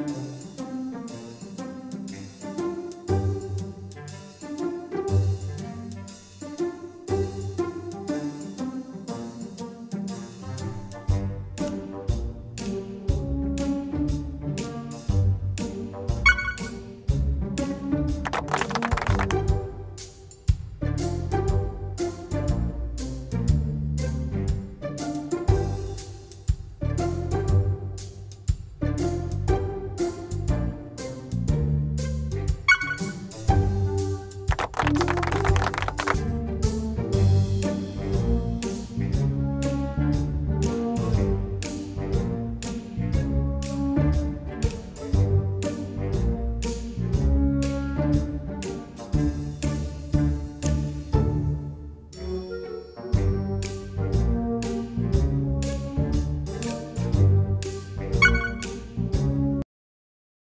Amen.